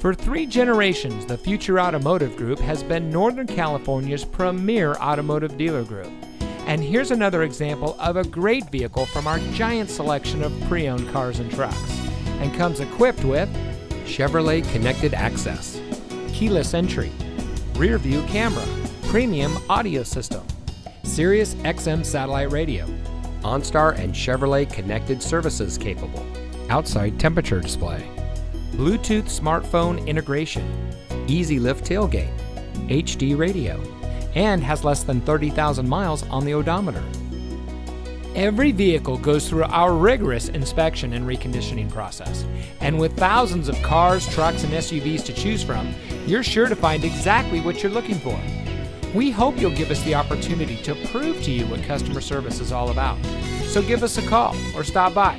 For three generations, the Future Automotive Group has been Northern California's premier automotive dealer group. And here's another example of a great vehicle from our giant selection of pre owned cars and trucks. And comes equipped with Chevrolet Connected Access, keyless entry, rear view camera, premium audio system, Sirius XM satellite radio, OnStar and Chevrolet Connected Services capable, outside temperature display, Bluetooth smartphone integration, easy lift tailgate, HD radio, and has less than 30,000 miles on the odometer. Every vehicle goes through our rigorous inspection and reconditioning process. And with thousands of cars, trucks, and SUVs to choose from, you're sure to find exactly what you're looking for. We hope you'll give us the opportunity to prove to you what customer service is all about. So give us a call or stop by.